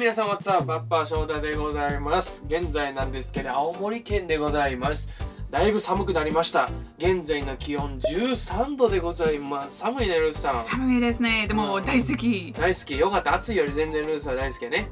皆さん、What's up? バッパー翔太でございます。現在なんですけど、青森県でございます。だいぶ寒くなりました。現在の気温13度でございます。寒いね、ルースさん。寒いですね。でも大好き。大好き。よかった。暑いより全然ルースは大好きやね。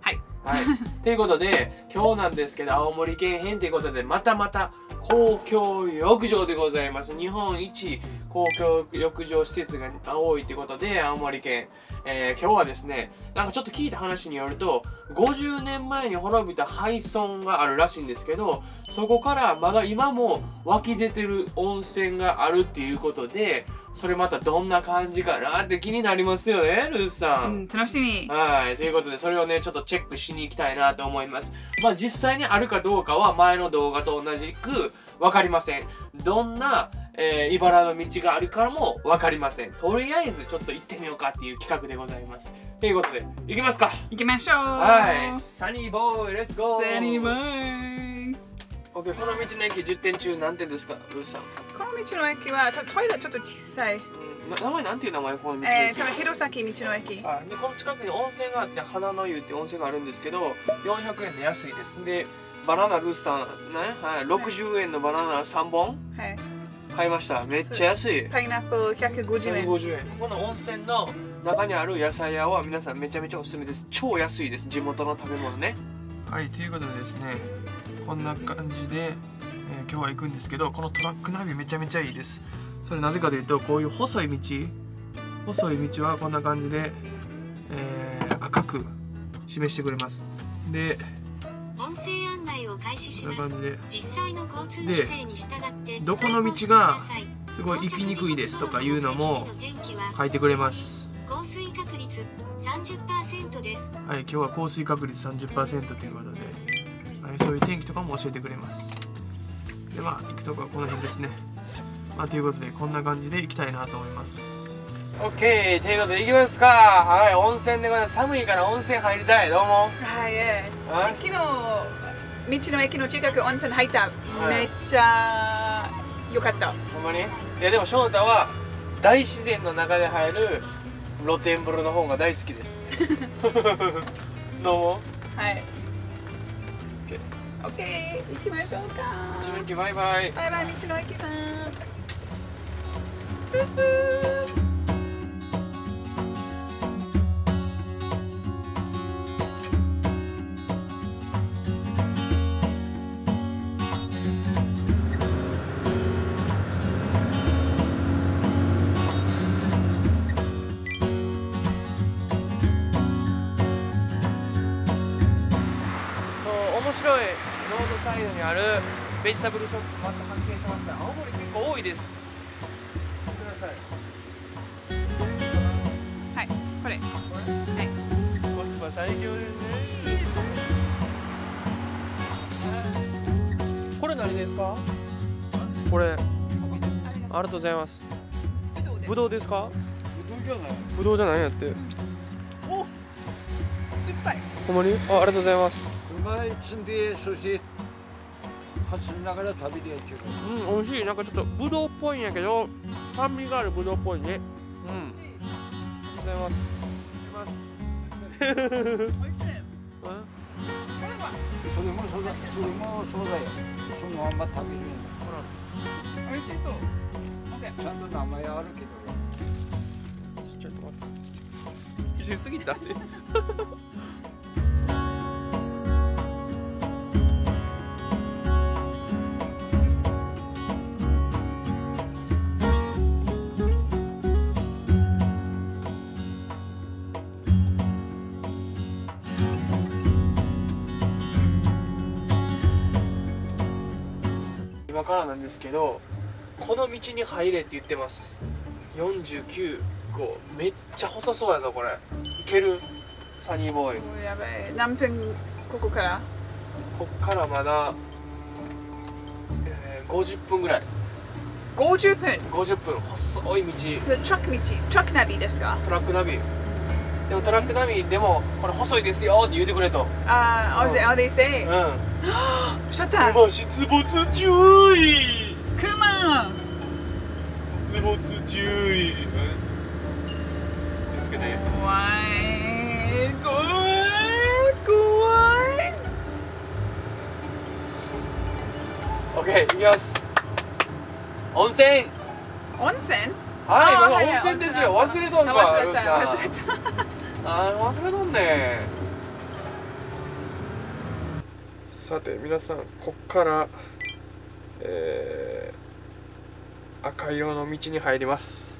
はい。はい。ということで、今日なんですけど、青森県編ということで、またまた公共浴場でございます。日本一公共浴場施設が多いということで、青森県。えー今日はですね、なんかちょっと聞いた話によると、50年前に滅びた廃村があるらしいんですけど、そこからまだ今も湧き出てる温泉があるっていうことで、それまたどんな感じかなって気になりますよね、ルースさうん、楽しみ。はい。ということで、それをね、ちょっとチェックしに行きたいなと思います。まあ、実際にあるかどうかは前の動画と同じくわかりません。どんな、えー、茨の道があるかもわかりません。とりあえずちょっと行ってみようかっていう企画でございます。ということで、行きますか。行きましょう。はい。サニーボーイ、レッツゴー。サニーボーイ。オッケー、この道の駅10点中何点ですか、ルースさん。この道の駅はトトイレちょっと小さい。名前なんていう名前？この道のえー、駅多分弘前道の駅。はい、でこの近くに温泉があって花の湯って温泉があるんですけど400円で安いですでバナナルースさんね、はい、60円のバナナ3本？はい。買いました。めっちゃ安い。パイナップル150円。150円。ここの温泉の中にある野菜屋は皆さんめちゃめちゃおすすめです。超安いです。地元の食べ物ね。はいということでですねこんな感じで、えー今日は行くんですけどこのトラックナビめちゃめちゃいいです。それなぜかというとこういう細い道細い道はこんな感じで、えー赤く示してくれます。で音声案内を開始しますこんな感じで実際の交通規制に従ってどこの道がすごい行きにくいですとかいうのも書いてくれます降水確率30%ですはい、今日は降水確率30%ということで、はい、そういう天気とかも教えてくれます。で、まあ、行くとこはこの辺ですね。まあ、ということで、こんな感じで行きたいなと思います。OK! ということで、行きますかはい、温泉でございます。寒いから温泉入りたい。どうも。はい、えーはい昨日道の駅の近く温泉入った。はいめっちゃ良かった。ほんまに？いや、でも翔太は大自然の中で入る露天風呂の方が大好きです。どうも。はい。オッケー、行きましょうか。道の駅バイバイ。バイバイ道の駅さん。白いロードサイドにあるベジタブルショップまた発見しました。青森結構多いです。見てください。はい、これ。はい。コスパ最強ですね。これ何ですか？これ。ありがとう。ございます。ぶどうですか？ぶどうじゃないやって。お、酸っぱい。ほんまに？あありがとうございます狭いんでそして走りながら旅できる。うん美味しい。なんかちょっとブドウっぽいんやけど酸味があるブドウっぽいね。うん。ございます。います。おいしい。うん？それもそうだそれもそうだよ。そのまんま食べるほら。美味しそうちゃんと名前あるけど。ちょっと待って。一瞬過ぎたっ。ですけどこの道に入れって言ってます。49号。めっちゃ細そうやぞこれ。いける？サニーボーイ。おやばい。何分？ここから？こっからまだ、えー、50分ぐらい。50分？50分。細い道。トラック道、トラックナビですか？トラックナビ。でもトラックナビでもこれ細いですよって言うてくれと。あー、oh, they, oh, they say. うんショタクマ出没注意。クマ出没注意。気をつけて。怖い。怖い。怖い。オッケー行きます。温泉。温泉？はい、温泉ですよ。忘れとんか忘れた忘れた。あ忘れとんね。さて皆さんこっからえー、赤色の道に入ります。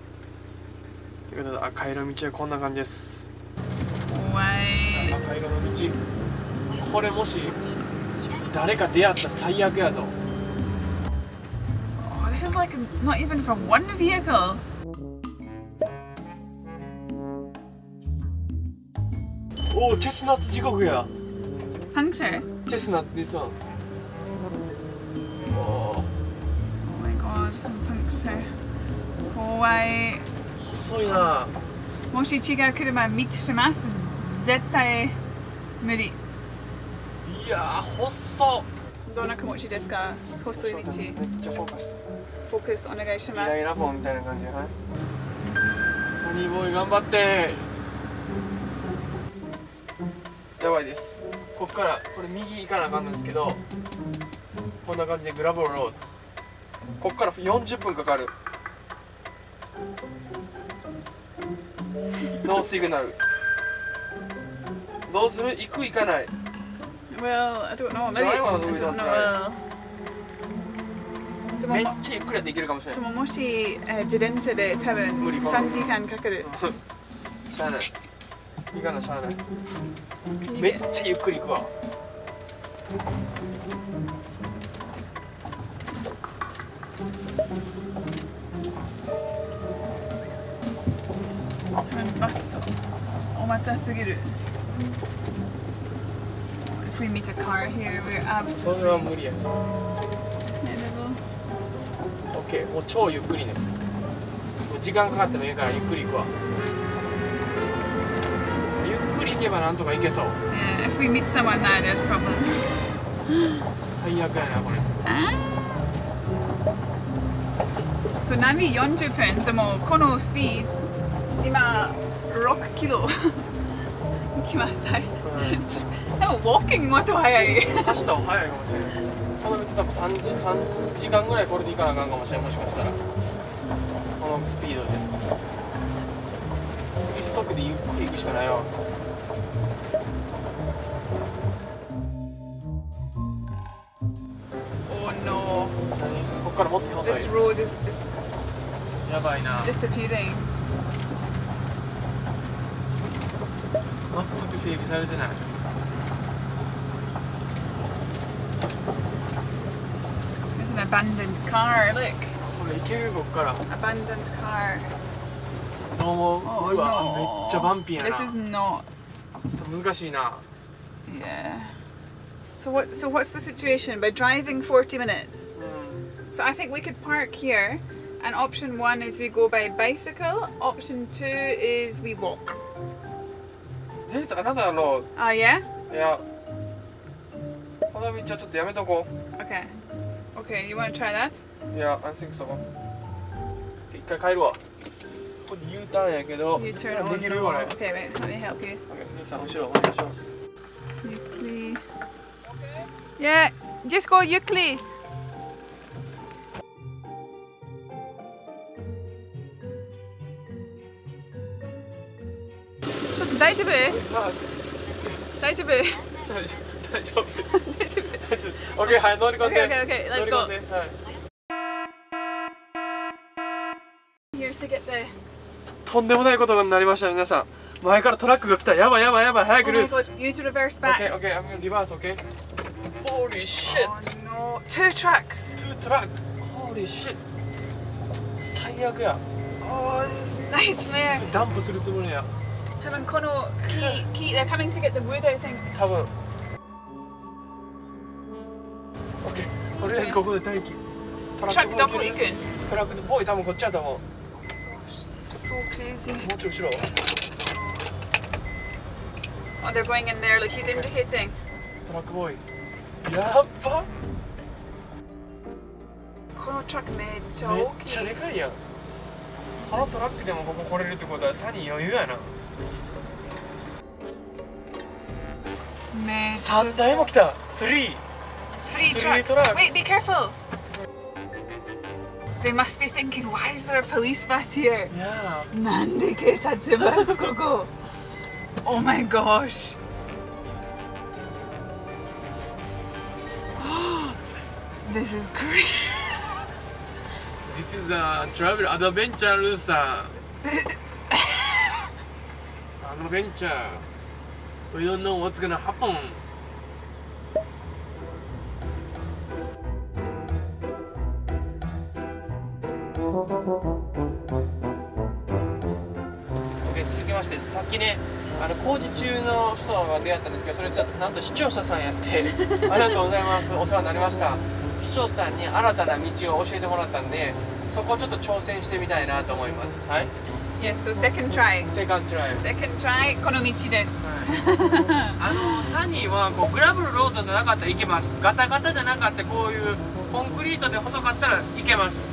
ということで赤色道はこんな感じです。赤色の道。これもし誰か出会ったら最悪やぞ。Oh, this is like not even for one vehicle. おおチェスナッツ地獄や。Puncture チェスナッツ this oh my god 怖い細いな。もし違う車見てします絶対無理。いやー細っ。どんな気持ちですか？細い道。めっちゃフォーカス。フォーカスお願いしイライますラボンみたいな感じはいサニーボーイ頑張って。やばいですこっからこれ右行かなあかんのですけどこんな感じでグラブルロー。ドこっから40分かかる。ノーシグナル。どうする？行く行かない。Well, I don't know. Maybe I don't know. でもめっちゃゆっくりできるかもしれないでももし、えー自転車で多分無理3時間かかる。しゃあない行かなしゃあない。めっちゃゆっくり行くわ。すぎる。If we meet a car here, we're それ absolutely は無理や。ーもう超ゆっくりね。もう時間かかってもいいからゆっくり行くわ行けばなんとか行けそう。Yeah, if we meet someone now, there's problem. 最悪やなこれ。とナビ40分。でもこのスピード。今6キロ。行きますはい多分ウォーキングもっと早い。走った方が早いかもしれないこの道多分3時 ,3 時間ぐらいこれで行かなあかんかもしれないもしかしたら。このスピードで。一足でゆっくり行くしかないわ からもっと細 This い road is just やばいな disappearing 全く整備されてない There's an abandoned car look これ行けるこっから abandoned car どう思う Oh うわ no めっちゃバンピーやな This is not ちょっと難しいな yeah So what so what's the situation by driving 40 minutes うん So I think we could park here and option 1 is we go by bicycle option 2 is we walk There's another road Oh yeah いやこの道はちょっとやめとこ Okay Okay you want to try that ういや I think so 一回帰るわここで U ターンやけど You turn on できるこれ Okay wait let me help you 皆さん後ろお願いします Euclid. Yeah, just go Euclid. ちょっと大 大丈夫？とんでもないことになりました、皆さん。前からトラックが来た。やばいやばいやばい。くル。最悪や。ダンプするつもりや。多分この key, key, they're coming to get the wood, I think. 多分。OK とりあえずここで待機。トトラックどこ行くんトラックボーイ多分こっちやと思う。So crazy. もうちょい後ろ。Oh, they're going in there. Look, he's indicating. トラックボーイ。やっば。このトラックめっちゃめっ大きい。ちゃでかいやん。このトラックでもここ来れるってことはサニー余裕やな3台も来た 3! Three Three trucks. trucks. Wait, be careful. They must be thinking, why is there a police bus here? いやなんで警察バスここ Oh my gosh. this is great. This is a travel adventure ルーさん Adventure We don't know what's gonna happen で続きましてさっきねあの工事中の人が出会ったんですけどそれちょっとなんと視聴者さんやって ありがとうございます。お世話になりました。視聴者さんに新たな道を教えてもらったんでそこをちょっと挑戦してみたいなと思います。はい Yes, so second try. セカンドトライ Second try, この道です。あのサニーはこうグラブルロードじゃなかったらいけますガタガタじゃなかったこういうコンクリートで細かったらいけます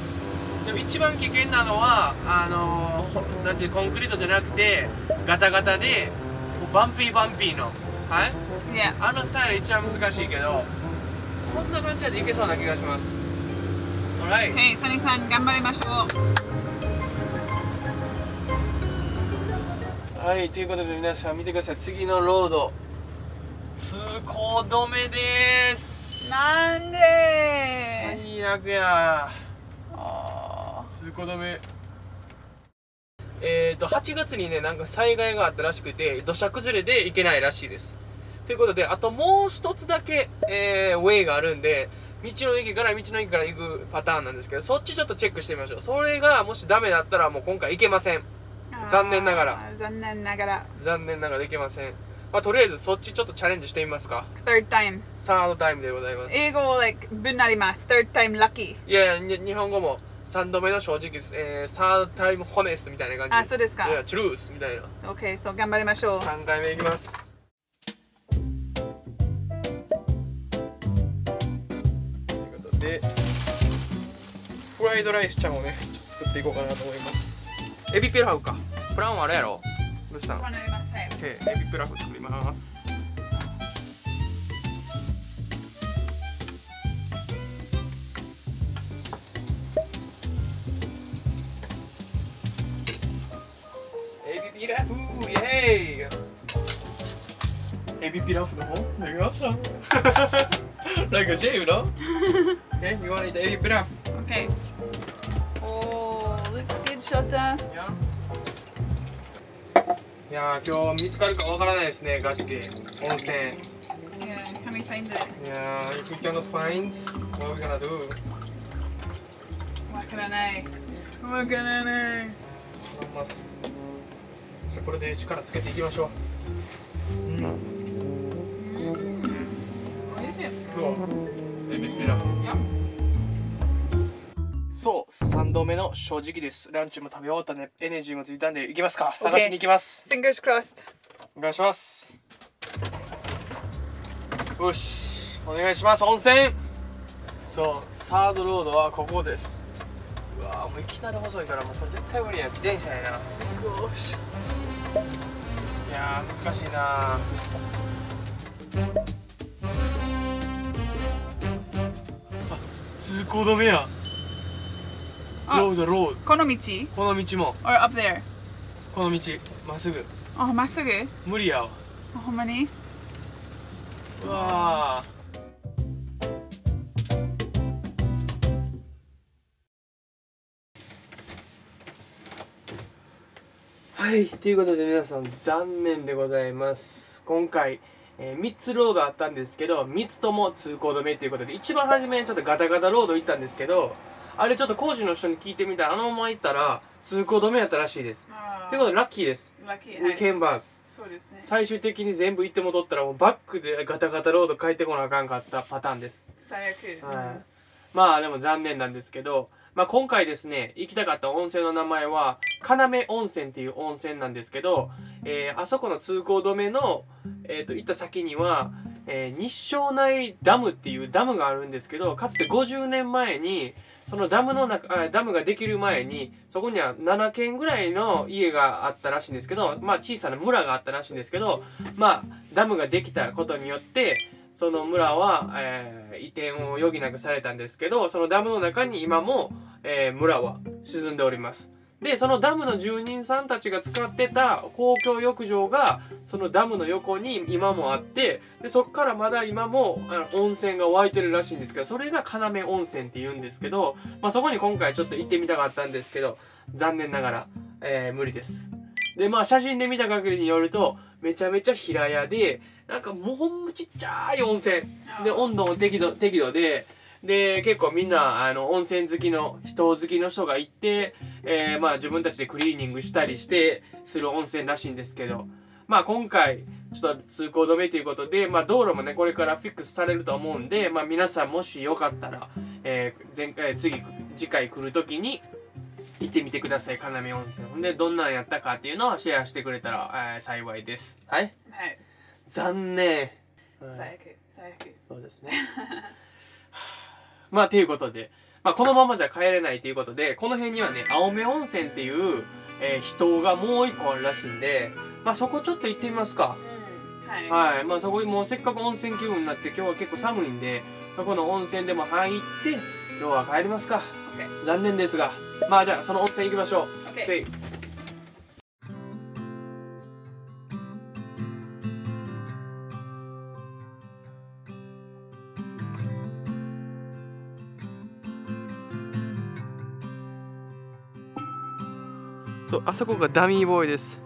でも一番危険なのはあのほなんていうコンクリートじゃなくてガタガタでバンピーバンピーのはい？Yeah. あのスタイル一番難しいけどこんな感じでいけそうな気がします Alright Okay, サニーさん頑張りましょう。はいということで皆さん見てください。次のロード。通行止めです。なんで？最悪や。あ通行止め。えーと8月にねなんか災害があったらしくて土砂崩れで行けないらしいです。ということであともう一つだけ、えー、ウェイがあるんで道の駅から道の駅から行くパターンなんですけどそっちちょっとチェックしてみましょう。それがもしダメだったらもう今回行けません。ー残念ながら。残念ながら。残念ながら行けませんまあとりあえずそっちちょっとチャレンジしてみますか Third time. サードタイムでございます英語 like ぶんなります。Third time lucky. いやいやに日本語も3度目の正直です、えー、サードタイムホネストみたいな感じあ、そうですかい。やチュルースみたいな Okay, so 頑張りましょう。3回目いきますということでフライドライスちゃんをねちょっと作っていこうかなと思いますエビピラフか。プランはあれやろ？ルスさんこうなります。はい OK エビピラフ作ります。エビピラフイエーイ！エビピラフの方？できました？Like a no? okay, you want to eat the エビピラフ。Okay. しょうたいや今日見つかるかわからないですねガチで。温泉。いや、yeah, yeah, we わからない。わからない。これで力つけていきましょう。うん。3度目の正直です。ランチも食べ終わったんでエネジーもついたんで行きますか。探しに行きます。Fingers crossed. お願いします。よし。お願いします。温泉。そう。サードロードはここです。うわーもういきなり細いからもうこれ絶対無理や。自転車やな。いやー難しいなあ通行止めや。あロードロードこの道？この道も。Or up there? この道まっすぐ。あ、まっすぐ？無理やわ。あほんまに？うわはいということで皆さん残念でございます。今回、え3つロードあったんですけど3つとも通行止めということで一番初めにちょっとガタガタロード行ったんですけどあれちょっと工事の人に聞いてみたらあのまま行ったら通行止めやったらしいです。あということでラッキーです。ラッキー。We came back そうですね。最終的に全部行って戻ったらもうバックでガタガタロード帰ってこなあかんかったパターンです。最悪。はい、まあでも残念なんですけど、まあ、今回ですね行きたかった温泉の名前は要温泉っていう温泉なんですけど、えーあそこの通行止めの、えー、と行った先には、えー日照内ダムっていうダムがあるんですけどかつて50年前にそのダムの中ダムができる前にそこには7軒ぐらいの家があったらしいんですけど、まあ、小さな村があったらしいんですけど、まあ、ダムができたことによってその村は、えー移転を余儀なくされたんですけどそのダムの中に今も、えー村は沈んでおります。でそのダムの住人さんたちが使ってた公共浴場がそのダムの横に今もあってでそっからまだ今もあの温泉が湧いてるらしいんですけどそれが要温泉って言うんですけど、まあ、そこに今回ちょっと行ってみたかったんですけど残念ながら、えー無理です。でまあ写真で見た限りによるとめちゃめちゃ平屋でなんかもうほんまちっちゃい温泉。で温度も適度適度でで結構みんなあの温泉好きの人好きの人が行って、えーまあ自分たちでクリーニングしたりしてする温泉らしいんですけどまあ今回ちょっと通行止めということで、まあ道路もねこれからフィックスされると思うんで、まあ皆さんもしよかったら、えー前回次次回来る時に行ってみてください要温泉。ほんでどんなんやったかっていうのをシェアしてくれたら、えー幸いです。はい。はい。残念、はい最悪最悪。そうですね まあということで、まあ、このままじゃ帰れないということでこの辺にはね青梅温泉っていう、えー、秘湯がもう一個あるらしいんでまあそこちょっと行ってみますか。はい。はい。まあそこもうせっかく温泉気分になって今日は結構寒いんでそこの温泉でも入って今日は帰りますか。残念ですが。まあじゃあその温泉行きましょう。OK あそこがダミーボーイです。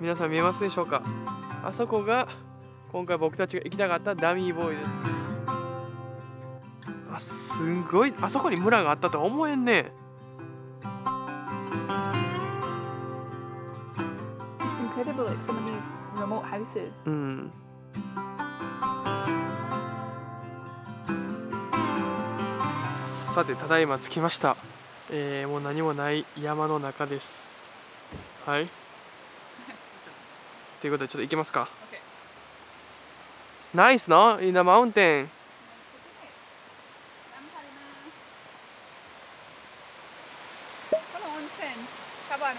皆さん見えますでしょうか？あそこが今回僕たちが行きたかったダミーボーイです。あすんごいあそこに村があったとは思えんね。うんさてただいま着きました、えー、もう何もない山の中ですはい。ということでちょっと行きますか。OK ナイスの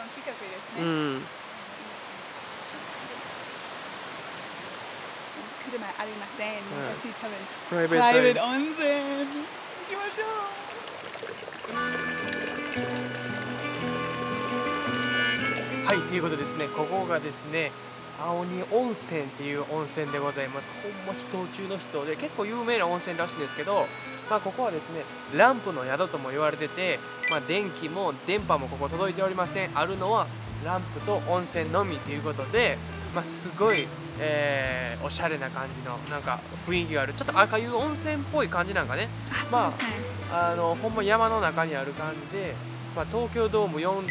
近くですね、うん。車ありません、うん私多分プライベーートト温泉。行きましょはいということですねここがですね青鬼温泉っていう温泉でございます。ほんま人中の人で結構有名な温泉らしいんですけどまあここはですねランプの宿とも言われててまあ電気も電波もここ届いておりません。あるのはランプと温泉のみということでまあすごいえーおしゃれな感じのなんか雰囲気がある。ちょっと赤湯温泉っぽい感じなんかね。うまああのほんま山の中にある感じで、まあ、東京ドーム 4,、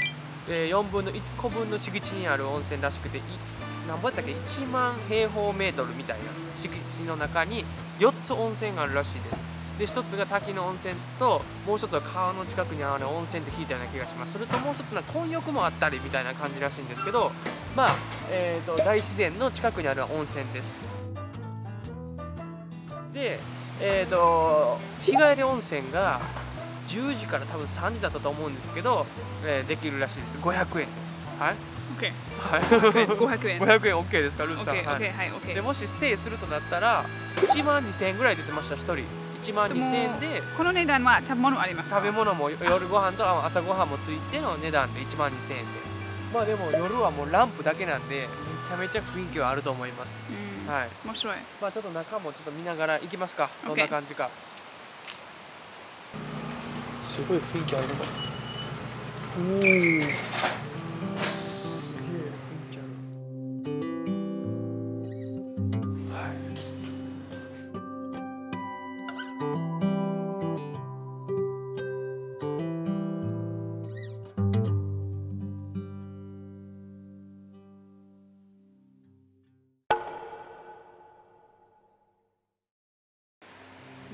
えー4分の1個分の敷地にある温泉らしくて何ぼやったっけ？1万平方メートルみたいな敷地の中に4つ温泉があるらしいです。で1つが滝の温泉ともう1つは川の近くにある温泉って聞いたような気がします。それともう1つは混浴もあったりみたいな感じらしいんですけどまあ、えー、と大自然の近くにある温泉です。でえー、と日帰り温泉が10時から多分3時だったと思うんですけど、えーできるらしいです。500円。はい。OK はい。500円500円。OK ですか？ルースさん、OK はい。OK はい OK でもしステイするとなったら1万2000円ぐらい出てました1人。1万2000円でこの値段は食べ物あります。か食べ物も夜ご飯と朝ご飯もついての値段で1万2000円で。まあでも夜はもうランプだけなんでめちゃめちゃ雰囲気はあると思います。うん。はい。面白い。まあちょっと中もちょっと見ながら行きますか。どんな感じかすごい雰囲気あるねこれおおすげえ雰囲気あるはい。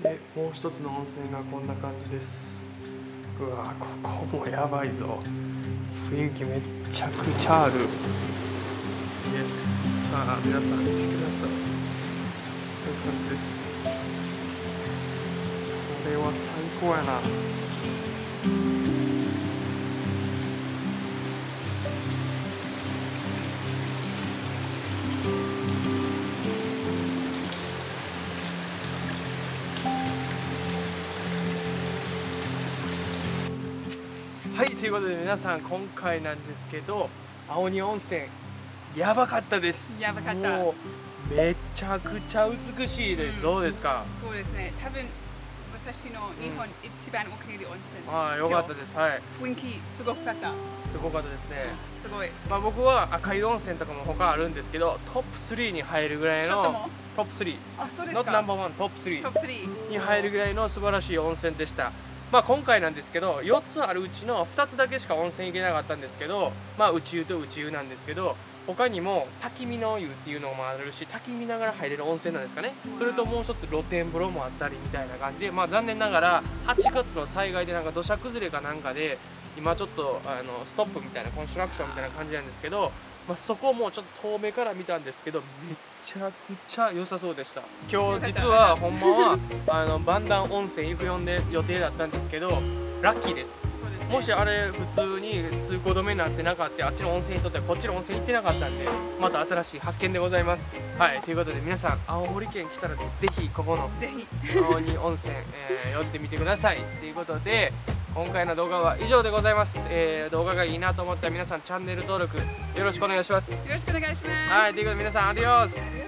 でもう一つの温泉がこんな感じです。うわここもやばいぞ。雰囲気めっちゃくちゃある。イエスさあ皆さん見てください。こういう感じです。これは最高やな。ことで皆さん今回なんですけど青鬼温泉やばかったです。やばかった。もうめちゃくちゃ美しいです、うん。どうですか？そうですね。多分私の日本一番お気に入り温泉。ああよかったです。はい。雰囲気すごかった。すごかったですね。すごい。まあ僕は赤い温泉とかも他あるんですけどトップ3に入るぐらいのトップ3あ、そうです not か。number one トップ3トップ3。に入るぐらいの素晴らしい温泉でしたまあ今回なんですけど4つあるうちの2つだけしか温泉行けなかったんですけどまあ内湯と内湯なんですけど他にも焚き火の湯っていうのもあるし焚き見ながら入れる温泉なんですかね。それともう一つ露天風呂もあったりみたいな感じでまあ残念ながら8月の災害でなんか土砂崩れかなんかで今ちょっとあのストップみたいなコンストラクションみたいな感じなんですけど、まあ、そこもちょっと遠目から見たんですけどめちゃくちゃ良さそうでした。今日実はほんまはあの万談温泉行く予定予定だったんですけどラッキーです。もしあれ普通に通行止めになってなかったあっちの温泉にとってこっちの温泉行ってなかったんでまた新しい発見でございます。はいということで皆さん青森県来たらぜひここの。青鬼温泉、えー寄ってみてください。ということで今回の動画は以上でございます、えー動画がいいなと思ったら皆さんチャンネル登録よろしくお願いします。よろしくお願いします。はいということで皆さんアディオス